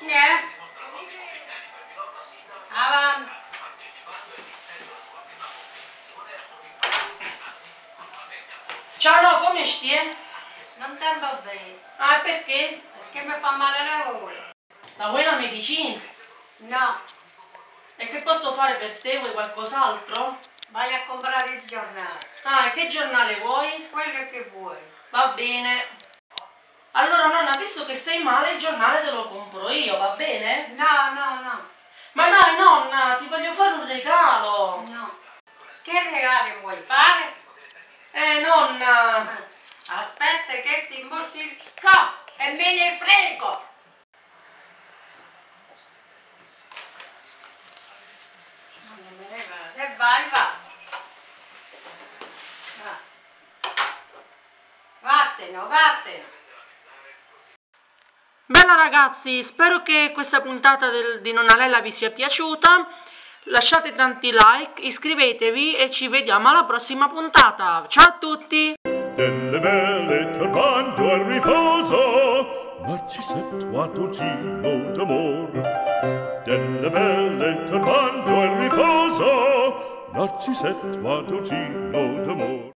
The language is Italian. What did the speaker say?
Chi è? Avanti. Ciao, no, come stai? Non tanto bene, Ah, perché? perché mi fa male le gola. Ma vuoi la medicina? No, E che posso fare per te? Vuoi qualcos'altro? vai a comprare il giornale, Ah, e che giornale vuoi? quello che vuoi. Va bene. Allora, nonna, visto che stai male, il giornale te lo compro io, va bene? No, no, no, Ma dai, nonna, ti voglio fare un regalo. no. Che regali vuoi fare? Eh, nonna. Aspetta che ti mostri il capo e me ne frego. Non me ne va. Se vai, va. Va. Vattene, vattene. Bella ragazzi, spero che questa puntata del- di Nonna Lella vi sia piaciuta. Lasciate tanti like, iscrivetevi e ci vediamo alla prossima puntata. Ciao a tutti! delle belle turbando al riposo Narcisetto Adolgino d'amor delle belle turbando al riposo Narcisetto Adolgino d'amor